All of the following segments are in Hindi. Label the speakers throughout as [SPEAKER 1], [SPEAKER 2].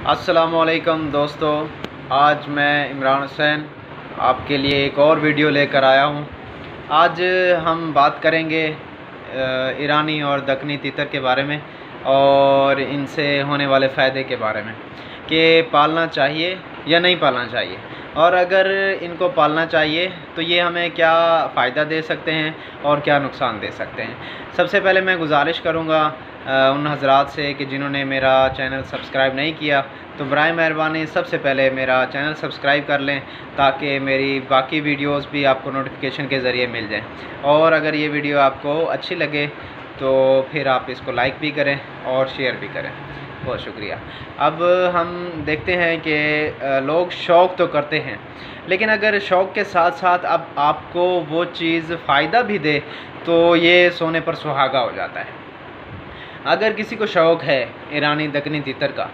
[SPEAKER 1] असलकम दोस्तों, आज मैं इमरान हुसैन आपके लिए एक और वीडियो लेकर आया हूँ। आज हम बात करेंगे ईरानी और दखनी तितर के बारे में और इनसे होने वाले फ़ायदे के बारे में, कि पालना चाहिए या नहीं पालना चाहिए। और अगर इनको पालना चाहिए तो ये हमें क्या फ़ायदा दे सकते हैं और क्या नुकसान दे सकते हैं। सबसे पहले मैं गुजारिश करूँगा उन हजरात से कि जिन्होंने मेरा चैनल सब्सक्राइब नहीं किया तो बर मेहरबानी सबसे पहले मेरा चैनल सब्सक्राइब कर लें, ताकि मेरी बाकी वीडियोस भी आपको नोटिफिकेशन के ज़रिए मिल जाएँ। और अगर ये वीडियो आपको अच्छी लगे तो फिर आप इसको लाइक भी करें और शेयर भी करें। बहुत शुक्रिया। अब हम देखते हैं कि लोग शौक़ तो करते हैं, लेकिन अगर शौक़ के साथ साथ अब आपको वो चीज़ फ़ायदा भी दे तो ये सोने पर सुहागा हो जाता है। अगर किसी को शौक़ है ईरानी दखनी तितर का,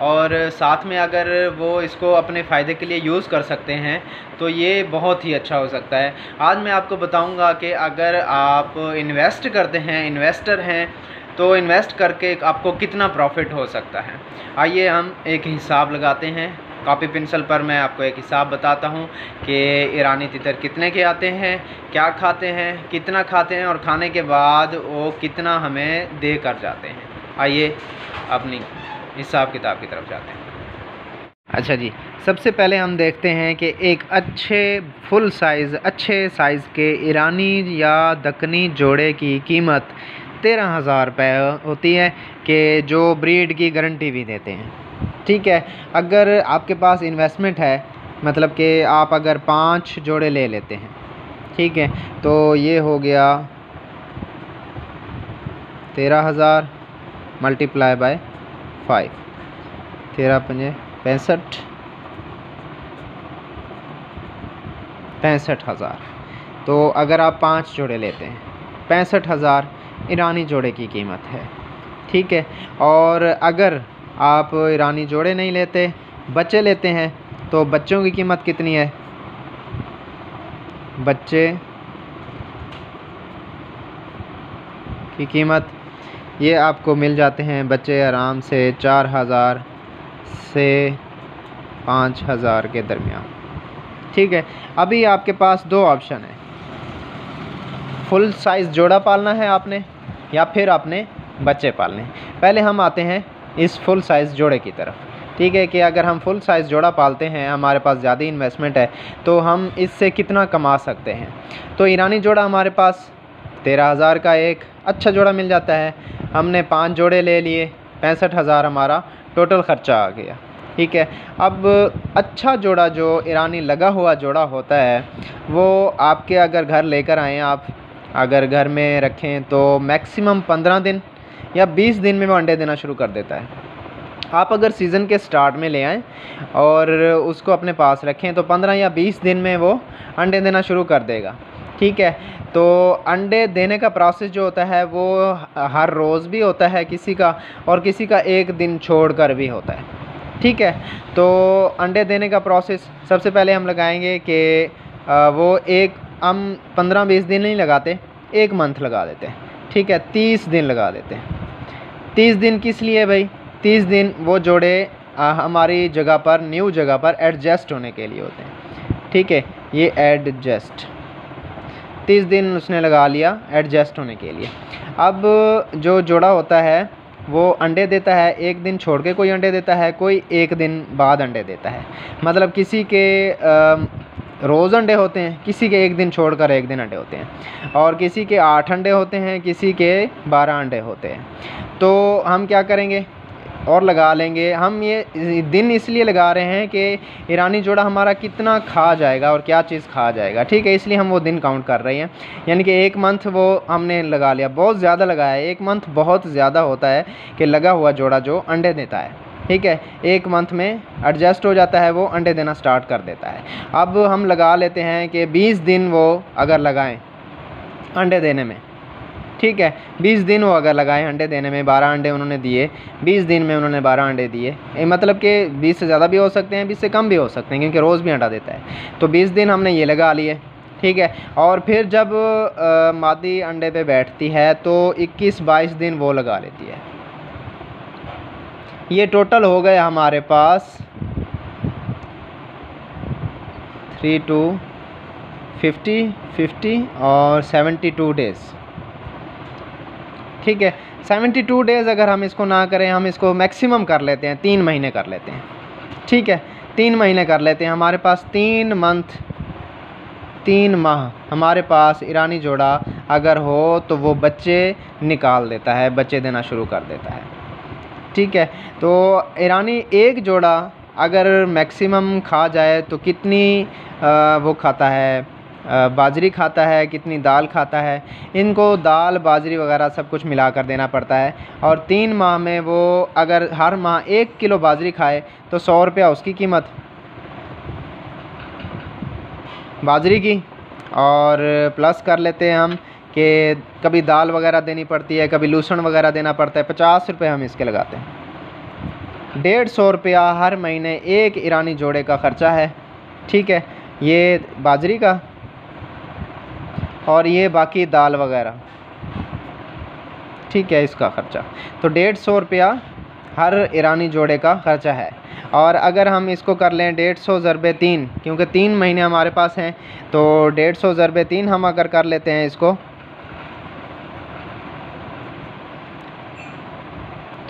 [SPEAKER 1] और साथ में अगर वो इसको अपने फ़ायदे के लिए यूज़ कर सकते हैं तो ये बहुत ही अच्छा हो सकता है। आज मैं आपको बताऊँगा कि अगर आप इन्वेस्ट करते हैं, इन्वेस्टर हैं तो इन्वेस्ट करके आपको कितना प्रॉफिट हो सकता है। आइए हम एक हिसाब लगाते हैं। कॉपी पेंसिल पर मैं आपको एक हिसाब बताता हूँ कि ईरानी तितर कितने के आते हैं, क्या खाते हैं, कितना खाते हैं और खाने के बाद वो कितना हमें दे कर जाते हैं। आइए अपनी हिसाब किताब की तरफ़ जाते हैं। अच्छा जी, सबसे पहले हम देखते हैं कि एक अच्छे फुल साइज़ अच्छे साइज़ के ईरानी या दकनी जोड़े की कीमत तेरह हज़ार रुपये होती है कि जो ब्रीड की गारंटी भी देते हैं। ठीक है, अगर आपके पास इन्वेस्टमेंट है मतलब कि आप अगर पाँच जोड़े ले लेते हैं, ठीक है तो ये हो गया तेरह हज़ार मल्टीप्लाई बाय फाइव तेरह पंजे पैंसठ पैंसठ हज़ार। तो अगर आप पाँच जोड़े लेते हैं, पैंसठ हज़ार ईरानी जोड़े की कीमत है, ठीक है, और अगर आप ईरानी जोड़े नहीं लेते, बच्चे लेते हैं तो बच्चों की कीमत कितनी है? बच्चे की कीमत, ये आपको मिल जाते हैं बच्चे आराम से चार हज़ार से पाँच हज़ार के दरमियान। ठीक है, अभी आपके पास दो ऑप्शन है। फुल साइज़ जोड़ा पालना है आपने, या फिर आपने बच्चे पालने पहले हम आते हैं इस फुल साइज़ जोड़े की तरफ़। ठीक है कि अगर हम फुल साइज़ जोड़ा पालते हैं, हमारे पास ज़्यादा इन्वेस्टमेंट है तो हम इससे कितना कमा सकते हैं? तो ईरानी जोड़ा हमारे पास तेरह हज़ार का एक अच्छा जोड़ा मिल जाता है। हमने पाँच जोड़े ले लिए, पैंसठ हज़ार हमारा टोटल ख़र्चा आ गया। ठीक है, अब अच्छा जोड़ा जो ईरानी लगा हुआ जोड़ा होता है, वो आपके अगर घर लेकर आएँ आप, अगर घर में रखें तो मैक्सिमम पंद्रह दिन या बीस दिन में वो अंडे देना शुरू कर देता है। आप अगर सीज़न के स्टार्ट में ले आएँ और उसको अपने पास रखें तो पंद्रह या बीस दिन में वो अंडे देना शुरू कर देगा। ठीक है? तो अंडे देने का प्रोसेस जो होता है, वो हर रोज़ भी होता है, किसी का और किसी का एक दिन छोड़ कर भी होता है। ठीक है? तो अंडे देने का प्रोसेस सबसे पहले हम लगाएँगे कि वो एक, हम पंद्रह बीस दिन नहीं लगाते, एक मंथ लगा देते हैं। ठीक है? तीस दिन लगा देते हैं। तीस दिन किस लिए भाई? तीस दिन वो जोड़े हमारी जगह पर न्यू जगह पर एडजस्ट होने के लिए होते हैं। ठीक है, ये एडजस्ट तीस दिन उसने लगा लिया एडजस्ट होने के लिए। अब जो जोड़ा होता है, वो अंडे देता है, एक दिन छोड़ के कोई अंडे देता है, कोई एक दिन बाद अंडे देता है। मतलब किसी के रोज़ अंडे होते हैं, किसी के एक दिन छोड़कर एक दिन अंडे होते हैं। और किसी के आठ अंडे होते हैं, किसी के बारह अंडे होते हैं। तो हम क्या करेंगे? और लगा लेंगे। हम ये दिन इसलिए लगा रहे हैं कि ईरानी जोड़ा हमारा कितना खा जाएगा और क्या चीज़ खा जाएगा। ठीक है, इसलिए हम वो दिन काउंट कर रहे हैं। यानी कि एक मंथ वो हमने लगा लिया। बहुत ज़्यादा लगाया है। एक मंथ बहुत ज़्यादा होता है कि लगा हुआ जोड़ा जो अंडे देता है। ठीक है, एक मंथ में एडजस्ट हो जाता है वो, अंडे देना स्टार्ट कर देता है। अब हम लगा लेते हैं कि 20 दिन वो अगर लगाएँ अंडे देने में, ठीक है 20 दिन वो अगर लगाएँ अंडे देने में 12 अंडे उन्होंने दिए 20 दिन में उन्होंने 12 अंडे दिए मतलब कि 20 से ज़्यादा भी हो सकते हैं 20 से कम भी हो सकते हैं, क्योंकि रोज़ भी अंडा देता है। तो 20 दिन हमने ये लगा लिए, ठीक है, और फिर जब मादी अंडे पे बैठती है तो 21-22 दिन वो लगा लेती है। ये टोटल हो गए हमारे पास थ्री टू फिफ्टी फिफ्टी और सेवेंटी टू डेज़ ठीक है सेवेंटी टू डेज़ अगर हम इसको ना करें, हम इसको मैक्सिमम कर लेते हैं, तीन महीने कर लेते हैं। ठीक है, तीन महीने कर लेते हैं। हमारे पास तीन मंथ तीन माह हमारे पास ईरानी जोड़ा अगर हो तो वो बच्चे निकाल देता है, बच्चे देना शुरू कर देता है। ठीक है तो ईरानी एक जोड़ा अगर मैक्सिमम खा जाए तो कितनी आ, वो खाता है? बाजरी खाता है कितनी दाल खाता है? इनको दाल बाजरी वगैरह सब कुछ मिला कर देना पड़ता है। और तीन माह में वो अगर हर माह एक किलो बाजरी खाए तो सौ रुपया उसकी कीमत। बाजरी की। और प्लस कर लेते हैं हम। कि कभी दाल वगैरह देनी पड़ती है, कभी लूसन वगैरह देना पड़ता है, पचास रुपये हम इसके लगाते हैं। डेढ़ सौ रुपया हर महीने एक ईरानी जोड़े का ख़र्चा है, ठीक है, ये बाजरी का और ये बाकी दाल वगैरह, ठीक है, इसका ख़र्चा। तो डेढ़ सौ रुपया हर ईरानी जोड़े का ख़र्चा है। और अगर हम इसको कर लें डेढ़ सौ ज़रबे तीन, क्योंकि तीन महीने हमारे पास हैं तो डेढ़ सौ ज़रबे तीन हम अगर कर लेते हैं इसको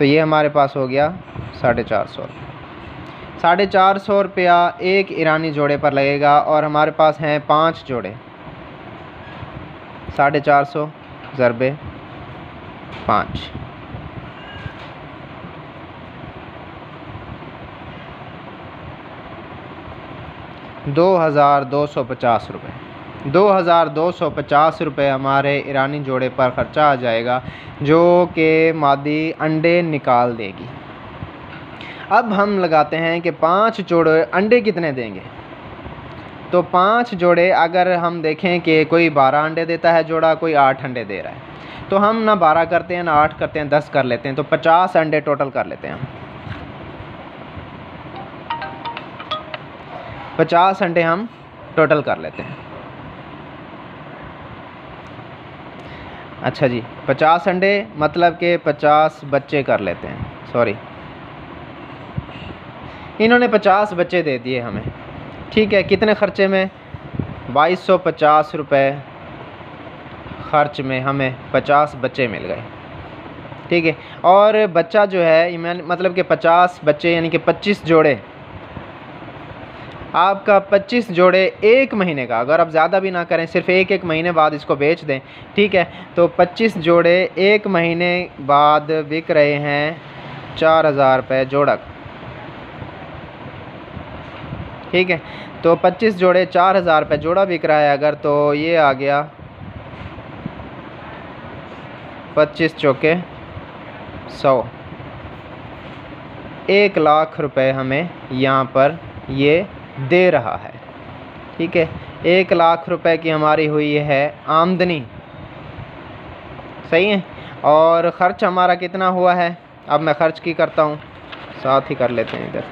[SPEAKER 1] तो ये हमारे पास हो गया साढ़े चार सौ। साढ़े चार सौ रुपया एक ईरानी जोड़े पर लगेगा और हमारे पास हैं पाँच जोड़े। साढ़े चार सौ ज़रबे पाँच। दो हज़ार दो सौ पचास रुपये दो हज़ार दो सौ पचास रुपये हमारे ईरानी जोड़े पर ख़र्चा आ जाएगा, जो कि मादी अंडे निकाल देगी। अब हम लगाते हैं कि पाँच जोड़े अंडे कितने देंगे? तो पाँच जोड़े अगर हम देखें कि कोई बारह अंडे देता है जोड़ा, कोई आठ अंडे दे रहा है। तो हम ना बारह करते हैं, ना आठ करते हैं, दस कर लेते हैं तो पचास अंडे टोटल कर लेते हैं पचास अंडे हम टोटल कर लेते हैं। अच्छा जी, पचास अंडे मतलब के पचास बच्चे कर लेते हैं सॉरी इन्होंने पचास बच्चे दे दिए हमें, ठीक है, कितने ख़र्चे में? बाईस सौ पचास रुपये ख़र्च में हमें पचास बच्चे मिल गए, ठीक है। और बच्चा जो है मतलब के पचास बच्चे, यानी कि पच्चीस जोड़े आपका पच्चीस जोड़े एक महीने का। अगर आप ज़्यादा भी ना करें, सिर्फ़ एक एक महीने बाद इसको बेच दें, ठीक है? तो पच्चीस जोड़े एक महीने बाद बिक रहे हैं चार हज़ार रुपये जोड़क। ठीक है? तो 25 जोड़े चार हज़ार रुपये जोड़ा बिक रहा है अगर तो ये आ गया पच्चीस चौके सौ। एक लाख रुपए हमें यहाँ पर ये दे रहा है। ठीक है? एक लाख रुपए की हमारी हुई है आमदनी। सही है? और ख़र्च हमारा कितना हुआ है? अब मैं ख़र्च की करता हूँ। साथ ही कर लेते हैं इधर।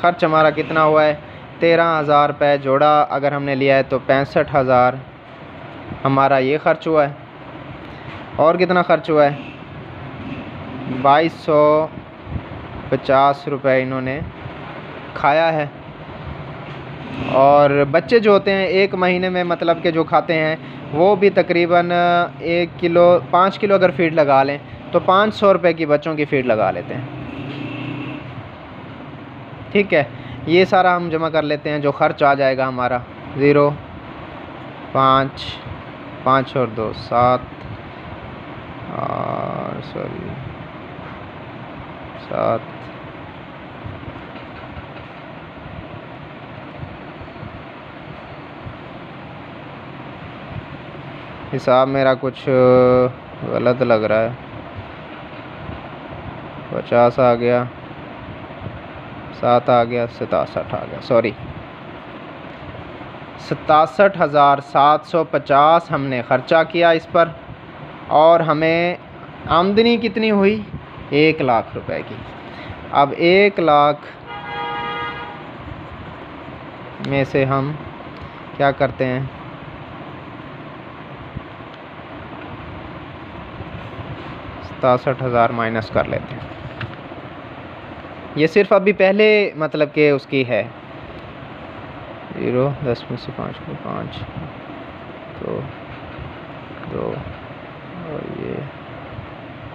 [SPEAKER 1] ख़र्च हमारा कितना हुआ है? तेरह हज़ार रुपये जोड़ा। अगर हमने लिया है तो पैंसठ हज़ार। हमारा ये ख़र्च हुआ है। और कितना ख़र्च हुआ है? बाईस सौ पचास रुपये इन्होंने खाया है। और बच्चे जो होते हैं, एक महीने में मतलब के जो खाते हैं, वो भी तकरीबन एक किलो, पाँच किलो अगर फ़ीड लगा लें तो पाँच सौ रुपये की बच्चों की फ़ीड लगा लेते हैं। ठीक है, ये सारा हम जमा कर लेते हैं, जो ख़र्च आ जाएगा हमारा। ज़ीरो, पाँच पाँच और दो, सात और सॉरी, सात हिसाब मेरा कुछ गलत लग रहा है। पचास आ गया, सात आ गया, सतासठ आ गया सॉरी सतासठ हज़ार सात सौ पचास हमने ख़र्चा किया इस पर, और हमें आमदनी कितनी हुई? एक लाख रुपए की। अब एक लाख में से हम क्या करते हैं? सतासठ हज़ार माइनस कर लेते हैं। ये सिर्फ़ अभी पहले मतलब के उसकी है। ज़ीरो, दस में से पाँच को पाँच तो दो, और ये,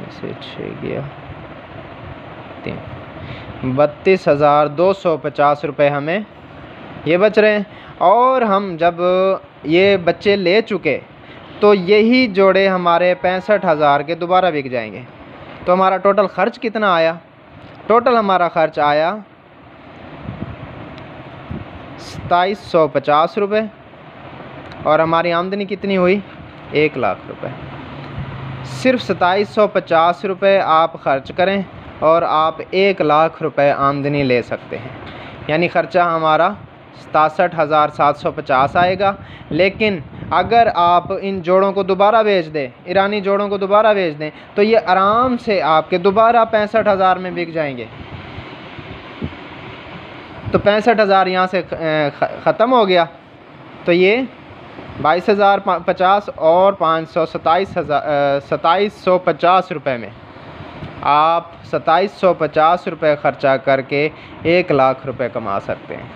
[SPEAKER 1] ऐसे छः गया, तीन। बत्तीस हज़ार दो सौ पचास रुपये हमें ये बच रहे हैं। और हम जब ये बच्चे ले चुके तो यही जोड़े हमारे पैंसठ हज़ार के दोबारा बिक जाएँगे। तो हमारा टोटल ख़र्च कितना आया? टोटल हमारा ख़र्च आया सताईस सौ पचास रुपये और हमारी आमदनी कितनी हुई? एक लाख रुपए। सिर्फ़ सताईस सौ पचास रुपये आप ख़र्च करें और आप एक लाख रुपए आमदनी ले सकते हैं। यानी ख़र्चा हमारा सतासठ हज़ार सात सौ पचास आएगा। लेकिन अगर आप इन जोड़ों को दोबारा बेच दें, ईरानी जोड़ों को दोबारा बेच दें तो ये आराम से आपके दोबारा पैंसठ हज़ार में बिक जाएँगे। तो पैंसठ हज़ार यहाँ से ख़त्म हो गया। तो ये बाईस हज़ार पचास और पाँच सौ सताईस हज़ार सताईस सौ पचास रुपये में। आप सताईस सौ पचास रुपये ख़र्चा करके एक लाख रुपए कमा सकते हैं।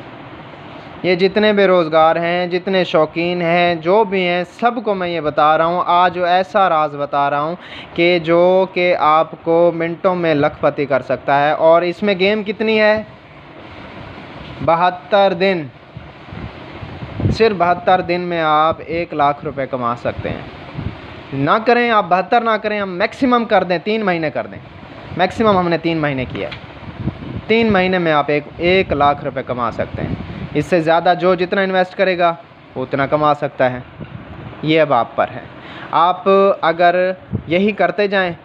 [SPEAKER 1] ये जितने बेरोज़गार हैं, जितने शौकीन हैं, जो भी हैं, सबको मैं ये बता रहा हूँ, आज वो ऐसा राज बता रहा हूँ कि जो कि आपको मिनटों में लखपति कर सकता है। और इसमें गेम कितनी है? बहत्तर दिन। सिर्फ़ बहत्तर दिन में आप एक लाख रुपए कमा सकते हैं। ना करें, आप बहत्तर ना करें, हम मैक्सिमम कर दें, तीन महीने कर दें। मैक्सिमम हमने तीन महीने किया तीन महीने में आप एक एक लाख रुपए कमा सकते हैं। इससे ज़्यादा जो जितना इन्वेस्ट करेगा वो उतना कमा सकता है। ये अब आप पर है। आप अगर यही करते जाएँ,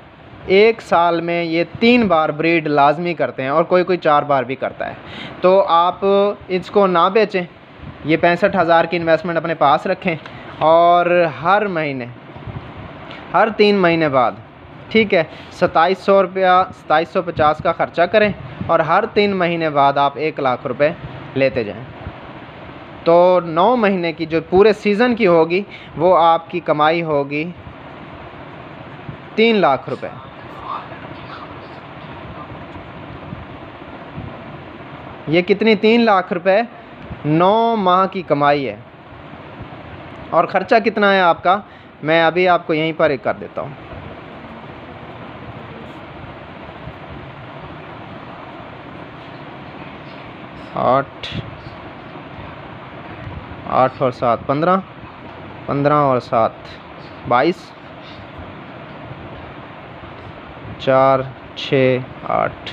[SPEAKER 1] एक साल में ये तीन बार ब्रीड लाजमी करते हैं और कोई कोई चार बार भी करता है। तो आप इसको ना बेचें। ये पैंसठ हज़ार की इन्वेस्टमेंट अपने पास रखें और हर महीने, हर तीन महीने बाद, ठीक है सताईस सौ रुपया सताईस सौ पचास का ख़र्चा करें और हर तीन महीने बाद आप एक लाख रुपए लेते जाएँ। तो नौ महीने की जो पूरे सीज़न की होगी, वो आपकी कमाई होगी तीन लाख रुपए। ये कितनी? तीन लाख रुपए नौ माह की कमाई है। और ख़र्चा कितना है आपका? मैं अभी आपको यहीं पर एक कर देता हूँ। आठ आठ और सात पंद्रह पंद्रह और सात बाईस चार छ आठ।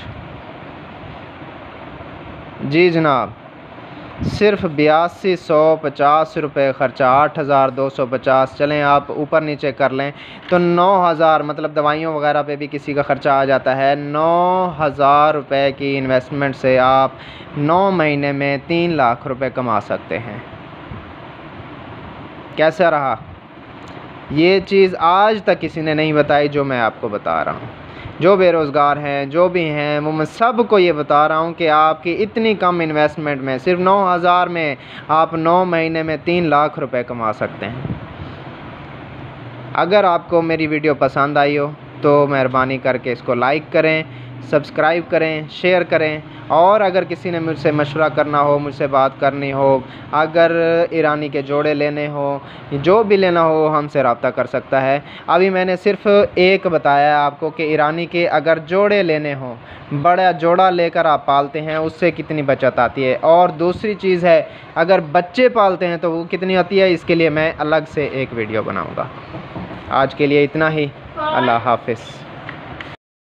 [SPEAKER 1] जी जनाब सिर्फ़ बयासी सौ पचास रुपये ख़र्चा, आठ हज़ार दो सौ पचास। चलें आप ऊपर नीचे कर लें तो नौ हज़ार मतलब दवाइयों वगैरह पे भी किसी का ख़र्चा आ जाता है। नौ हज़ार रुपये की इन्वेस्टमेंट से आप नौ महीने में तीन लाख रुपए कमा सकते हैं। कैसा रहा? ये चीज़ आज तक किसी ने नहीं बताई, जो मैं आपको बता रहा हूँ। जो बेरोज़गार हैं, जो भी हैं, वो मैं सबको ये बता रहा हूँ कि आपकी इतनी कम इन्वेस्टमेंट में सिर्फ़ नौ हज़ार में आप नौ महीने में तीन लाख रुपए कमा सकते हैं। अगर आपको मेरी वीडियो पसंद आई हो तो मेहरबानी करके इसको लाइक करें। सब्सक्राइब करें, शेयर करें। और अगर किसी ने मुझसे मशवरा करना हो, मुझसे बात करनी हो, अगर ईरानी के जोड़े लेने हो, जो भी लेना हो हमसे रबता कर सकता है। अभी मैंने सिर्फ़ एक बताया आपको कि ईरानी के अगर जोड़े लेने हो, बड़ा जोड़ा लेकर आप पालते हैं, उससे कितनी बचत आती है? और दूसरी चीज़ है, अगर बच्चे पालते हैं तो वो कितनी आती है? इसके लिए मैं अलग से एक वीडियो बनाऊँगा। आज के लिए इतना ही। अल्लाह हाफिज़।